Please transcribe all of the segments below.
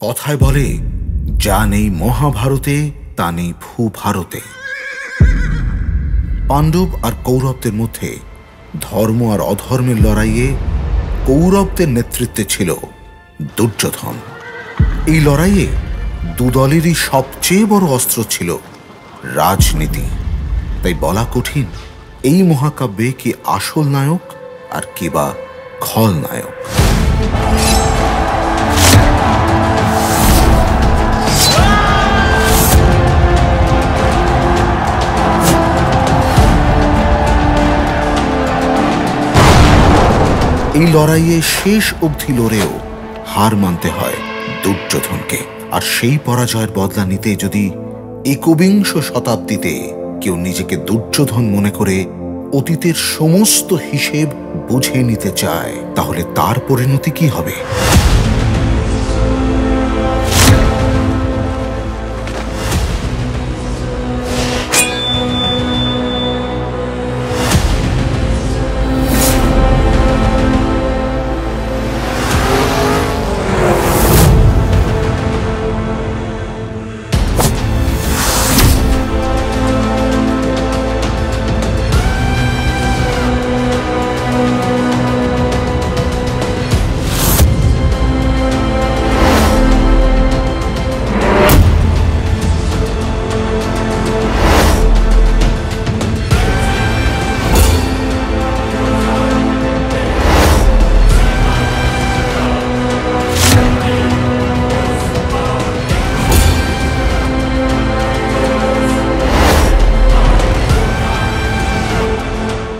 কথায় বলে, যা নেই মহাভারতে, তা নেই ভূ ভারতে পাণ্ডব আর কৌরবদের মধ্যে ধর্ম আর অধর্মের লড়াইয়ে কৌরবদের নেতৃত্বে ছিল দুর্যোধন। এই লড়াইয়ে দুদলেরই সবচেয়ে বড় অস্ত্র ছিল রাজনীতি। তাই বলা কঠিন, এই মহাকাব্যে কি আসল নায়ক আর কি বা খল এই লড়াইয়ে শেষ অবধি লড়েও হার মানতে হয় দুর্যোধনকে। আর সেই পরাজয়ের বদলা নিতে যদি একবিংশ শতাব্দীতে কেউ নিজেকে দুর্যোধন মনে করে অতীতের সমস্ত হিসেব বুঝে নিতে চায়, তাহলে তার পরিণতি কি হবে?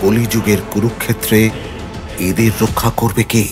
কলিযুগের কুরুক্ষেত্রে এদের রক্ষা করবে কে?